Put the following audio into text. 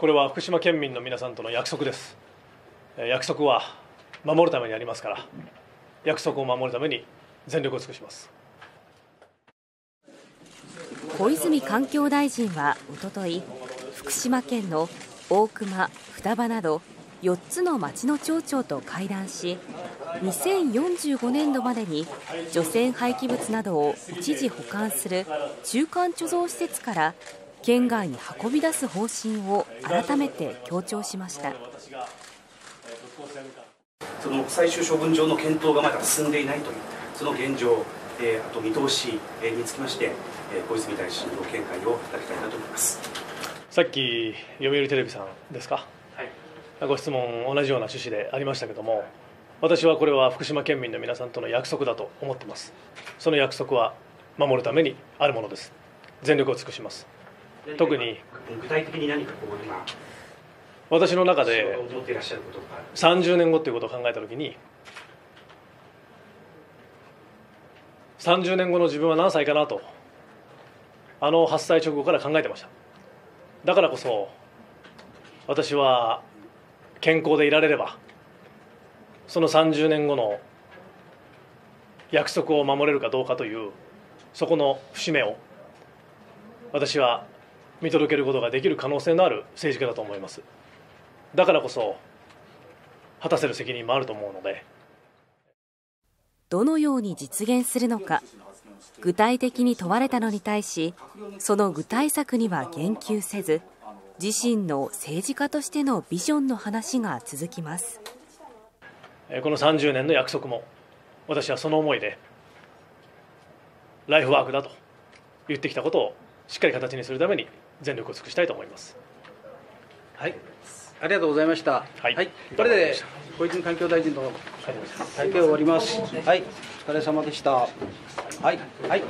これは福島県民の皆さんとの約束です。約束は守るためにありますから。約束を守るために全力を尽くします。小泉環境大臣はおととい福島県の大熊、双葉など4つの町の町長と会談し2045年度までに除染廃棄物などを一時保管する中間貯蔵施設から県外に運び出す方針を改めて強調しました。その最終処分場の検討がまだ進んでいないというその現状、えーあと見通しえーにつきまして、えー小泉大臣の見解をいただきたいなと思います。さっき読売テレビさんですか、ご質問同じような趣旨でありましたけども私はこれは福島県民の皆さんとの約束だと思ってます。その約束は守るためにあるものです。全力を尽くします特に。具体的に何かこう今私の中で思っていらっしゃることが30年後ということを考えたときに30年後の自分は何歳かなとあの8歳直後から考えてました。だからこそ私は健康でいられればその30年後の約束を守れるかどうかというそこの節目を私は見届けることができる可能性のある政治家だと思います。だからこそ果たせる責任もあると思うので。どのように実現するのか具体的に問われたのに対しその具体策には言及せず自身の政治家としてのビジョンの話が続きます。えーこの30年の約束も私はその思いでライフワークだと言ってきたことをしっかり形にするために全力を尽くしたいと思いますはい、ありがとうございました。はいこれで小泉環境大臣の会見を終わります。はい、お疲れ様でした。はい、はい。